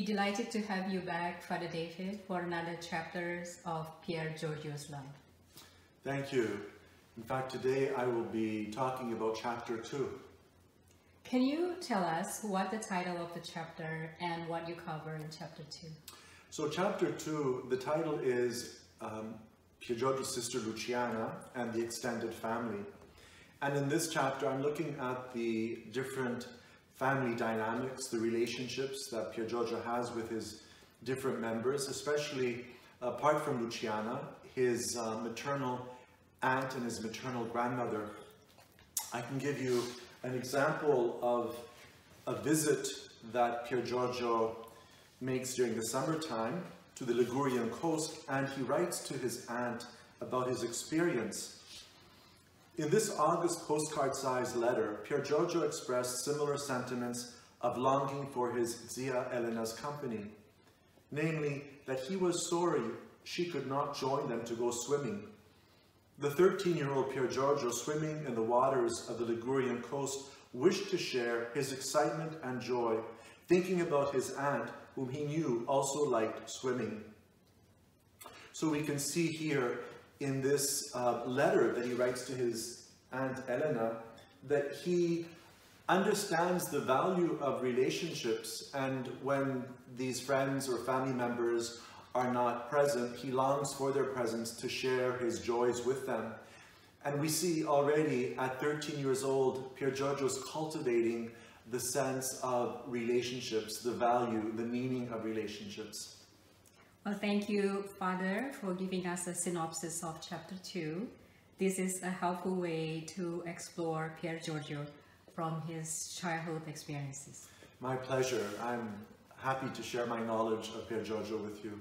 delighted to have you back, Father David, for another chapters of Pier Giorgio's life. Thank you. In fact, today I will be talking about chapter 2. Can you tell us what the title of the chapter and what you cover in chapter 2? So chapter 2, the title is um, Pier Giorgio's sister Luciana and the extended family. And in this chapter, I'm looking at the different family dynamics, the relationships that Pier Giorgio has with his different members, especially apart from Luciana, his uh, maternal aunt and his maternal grandmother. I can give you an example of a visit that Pier Giorgio makes during the summertime to the Ligurian coast and he writes to his aunt about his experience. In this August postcard-sized letter, Pier Giorgio expressed similar sentiments of longing for his Zia Elena's company, namely that he was sorry she could not join them to go swimming. The 13-year-old Pier Giorgio, swimming in the waters of the Ligurian coast, wished to share his excitement and joy, thinking about his aunt, whom he knew also liked swimming. So we can see here in this uh, letter that he writes to his Aunt Elena that he understands the value of relationships and when these friends or family members are not present, he longs for their presence to share his joys with them. And we see already at 13 years old, Pier Giorgio is cultivating the sense of relationships, the value, the meaning of relationships. Well, thank you, Father, for giving us a synopsis of chapter 2. This is a helpful way to explore Pier Giorgio from his childhood experiences. My pleasure. I'm happy to share my knowledge of Pier Giorgio with you.